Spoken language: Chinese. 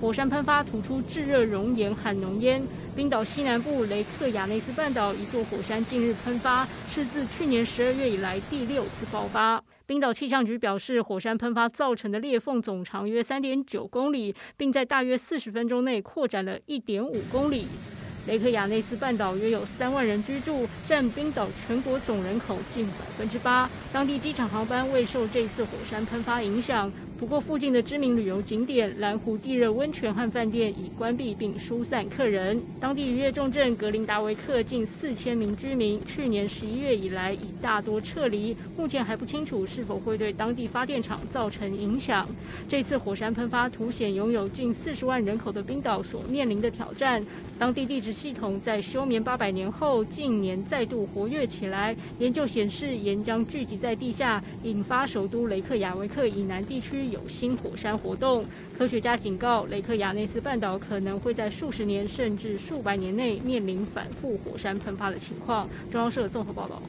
火山喷发吐出炙热熔岩和浓烟。冰岛西南部雷克雅内斯半岛一座火山近日喷发，是自去年十二月以来第六次爆发。冰岛气象局表示，火山喷发造成的裂缝总长约三点九公里，并在大约四十分钟内扩展了一点五公里。雷克雅内斯半岛约有三万人居住，占冰岛全国总人口近百分之八。当地机场航班未受这次火山喷发影响。不过，附近的知名旅游景点蓝湖地热温泉和饭店已关闭并疏散客人。当地渔业重镇格林达维克近四千名居民，去年十一月以来已大多撤离，目前还不清楚是否会对当地发电厂造成影响。这次火山喷发凸显拥有近四十万人口的冰岛所面临的挑战。当地地质系统在休眠八百年后，近年再度活跃起来。研究显示，岩浆聚集在地下，引发首都雷克雅维克以南地区。有新火山活动，科学家警告，雷克雅内斯半岛可能会在数十年甚至数百年内面临反复火山喷发的情况。中央社综合报道。